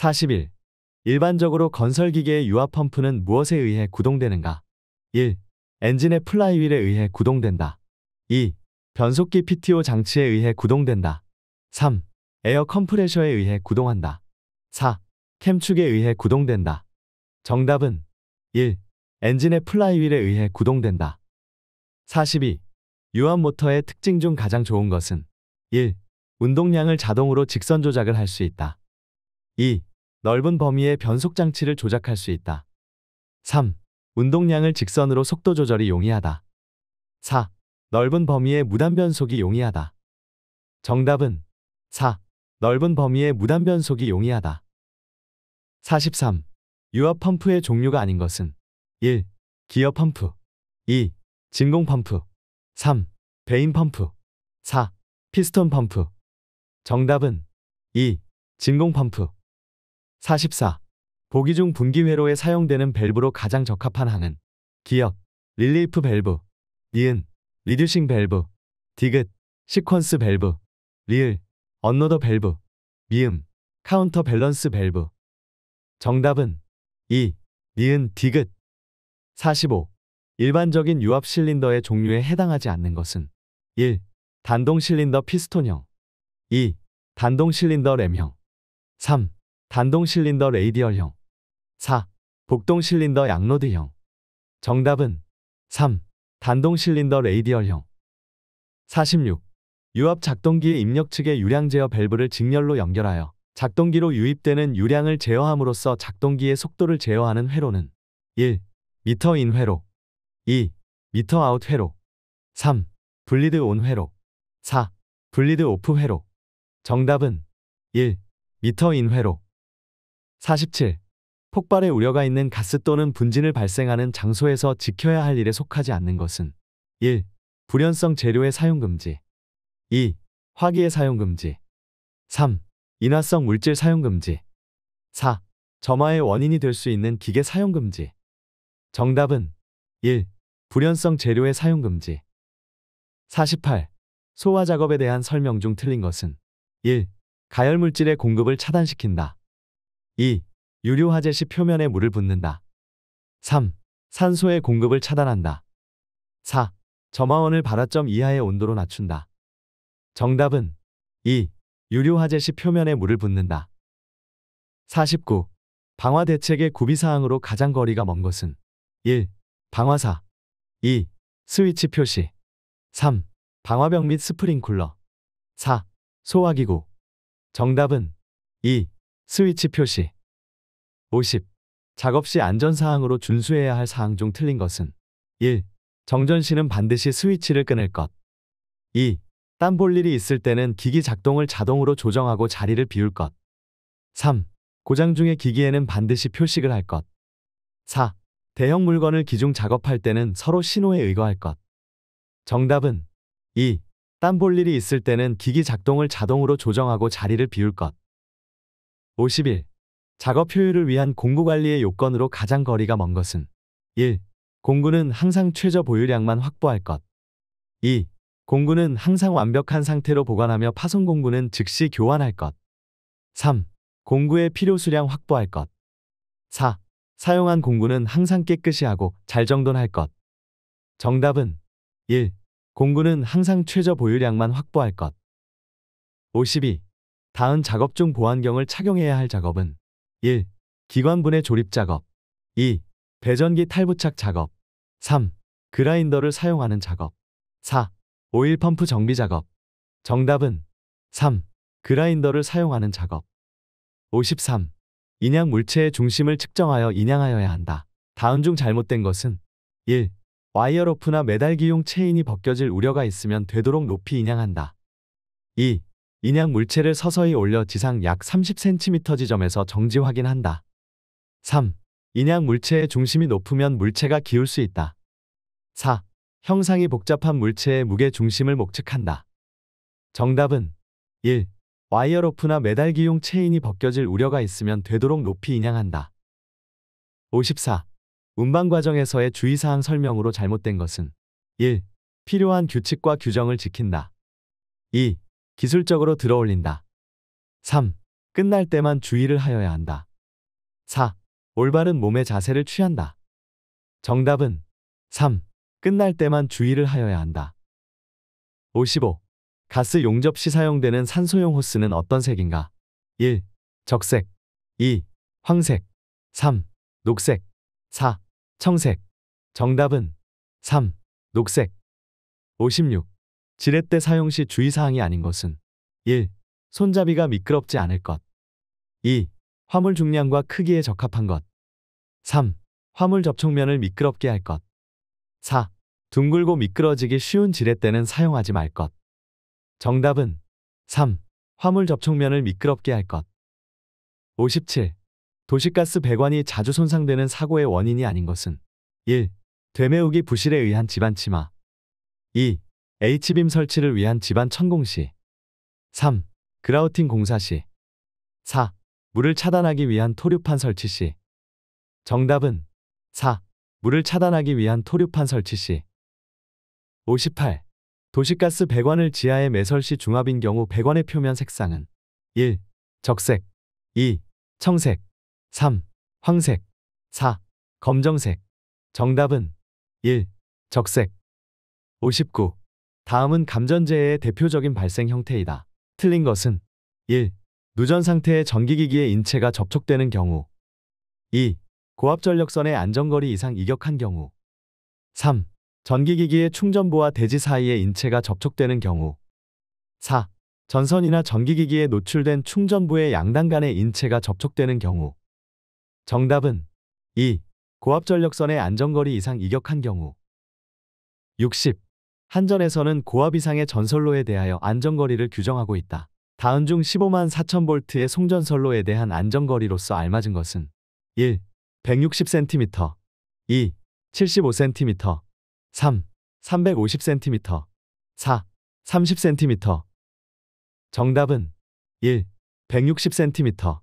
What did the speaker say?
41. 일반적으로 건설기계의 유압 펌프는 무엇에 의해 구동되는가? 1. 엔진의 플라이휠에 의해 구동된다. 2. 변속기 PTO 장치에 의해 구동된다. 3. 에어 컴프레셔에 의해 구동한다. 4. 캠축에 의해 구동된다. 정답은 1. 엔진의 플라이휠에 의해 구동된다. 42. 유압 모터의 특징 중 가장 좋은 것은 1. 운동량을 자동으로 직선 조작을 할 수 있다. 2. 넓은 범위의 변속 장치를 조작할 수 있다. 3. 운동량을 직선으로 속도 조절이 용이하다. 4. 넓은 범위의 무단 변속이 용이하다. 정답은 4. 넓은 범위의 무단 변속이 용이하다. 43. 유압 펌프의 종류가 아닌 것은 1. 기어 펌프 2. 진공 펌프 3. 베인 펌프 4. 피스톤 펌프 정답은 2. 진공 펌프 44. 보기 중 분기 회로에 사용되는 밸브로 가장 적합한 항은 기역, 릴리프 밸브, 니은, reducing 밸브, 디귿, 시퀀스 밸브, 리을, unloader 밸브, 미음, counter balance 밸브. 정답은 2. 니은 디귿. 45. 일반적인 유압 실린더의 종류에 해당하지 않는 것은 1. 단동 실린더 피스톤형 2. 단동 실린더 ram형 3. 단동 실린더 radial형 4. 복동 실린더 양rod형 정답은 3. 단동 실린더 radial형 46. 유압 작동기의 입력 측의 유량 제어 밸브를 직렬로 연결하여 작동기로 유입되는 유량을 제어함으로써 작동기의 속도를 제어하는 회로는 1. meter in 회로 2. meter out 회로 3. bleed on 회로 4. bleed off 회로 정답은 1. meter in 회로 47. 폭발의 우려가 있는 가스 또는 분진을 발생하는 장소에서 지켜야 할 일에 속하지 않는 것은 1. 불연성 재료의 사용 금지 2. 화기의 사용 금지 3. 인화성 물질 사용 금지 4. 점화의 원인이 될 수 있는 기계 사용 금지 정답은 1. 불연성 재료의 사용 금지 48. 소화 작업에 대한 설명 중 틀린 것은 1. 가열물질의 공급을 차단시킨다 2. 유료 화재 시 표면에 물을 붓는다. 3. 산소의 공급을 차단한다. 4. 점화원을 발화점 이하의 온도로 낮춘다. 정답은 2. 유료 화재 시 표면에 물을 붓는다. 49. 방화 대책의 구비사항으로 가장 거리가 먼 것은 1. 방화사 2. 스위치 표시 3. 방화벽 및 스프링쿨러 4. 소화기구 정답은 2. 스위치 표시 50. 작업 시 안전사항으로 준수해야 할 사항 중 틀린 것은 1. 정전 시는 반드시 스위치를 끊을 것 2. 땀 볼 일이 있을 때는 기기 작동을 자동으로 조정하고 자리를 비울 것 3. 고장 중의 기기에는 반드시 표식을 할 것 4. 대형 물건을 기중 작업할 때는 서로 신호에 의거할 것 정답은 2. 땀 볼 일이 있을 때는 기기 작동을 자동으로 조정하고 자리를 비울 것 51. 작업 효율을 위한 공구 관리의 요건으로 가장 거리가 먼 것은 1. 공구는 항상 최저 보유량만 확보할 것 2. 공구는 항상 완벽한 상태로 보관하며 파손 공구는 즉시 교환할 것 3. 공구의 필요 수량 확보할 것 4. 사용한 공구는 항상 깨끗이 하고 잘 정돈할 것 정답은 1. 공구는 항상 최저 보유량만 확보할 것 52. 다음 작업 중 보안경을 착용해야 할 작업은 1. 기관분해 조립 작업 2. 배전기 탈부착 작업 3. 그라인더를 사용하는 작업 4. 오일 펌프 정비 작업 정답은 3. 그라인더를 사용하는 작업 53. 인양 물체의 중심을 측정하여 인양하여야 한다. 다음 중 잘못된 것은 1. 와이어 로프나 매달기용 체인이 벗겨질 우려가 있으면 되도록 높이 인양한다. 2. 인양 물체를 서서히 올려 지상 약 30cm 지점에서 정지 확인한다. 3. 인양 물체의 중심이 높으면 물체가 기울 수 있다. 4. 형상이 복잡한 물체의 무게 중심을 목측한다. 정답은 1. 와이어로프나 매달기용 체인이 벗겨질 우려가 있으면 되도록 높이 인양한다. 54. 운반 과정에서의 주의사항 설명으로 잘못된 것은 1. 필요한 규칙과 규정을 지킨다. 2. 기술적으로 들어올린다. 3. 끝날 때만 주의를 하여야 한다. 4. 올바른 몸의 자세를 취한다. 정답은 3. 끝날 때만 주의를 하여야 한다. 55. 가스 용접 시 사용되는 산소용 호스는 어떤 색인가? 1. 적색 2. 황색 3. 녹색 4. 청색 정답은 3. 녹색 56. 지렛대 사용 시 주의사항이 아닌 것은 1. 손잡이가 미끄럽지 않을 것 2. 화물 중량과 크기에 적합한 것 3. 화물 접촉면을 미끄럽게 할 것 4. 둥글고 미끄러지기 쉬운 지렛대는 사용하지 말 것. 정답은 3. 화물 접촉면을 미끄럽게 할 것. 57. 도시가스 배관이 자주 손상되는 사고의 원인이 아닌 것은 1. 되메우기 부실에 의한 집안 침하 2. H빔 설치를 위한 집안 천공 시 3. 그라우팅 공사 시 4. 물을 차단하기 위한 토류판 설치 시 정답은 4. 물을 차단하기 위한 토류판 설치 시 58. 도시가스 배관을 지하에 매설 시 중압인 경우 배관의 표면 색상은 1. 적색 2. 청색 3. 황색 4. 검정색 정답은 1. 적색 59. 다음은 감전재해의 대표적인 발생 형태이다. 틀린 것은 1. 누전 상태의 전기기기의 인체가 접촉되는 경우 2. 고압전력선의 안전거리 이상 이격한 경우 3. 전기기기의 충전부와 대지 사이의 인체가 접촉되는 경우 4. 전선이나 전기기기에 노출된 충전부의 양단 간의 인체가 접촉되는 경우 정답은 2. 고압전력선의 안전거리 이상 이격한 경우 60. 한전에서는 고압 이상의 전선로에 대하여 안전거리를 규정하고 있다. 다음 중 15만 4천 볼트의 송전선로에 대한 안전거리로서 알맞은 것은 1. 160cm 2. 75cm 3. 350cm 4. 30cm 정답은 1. 160cm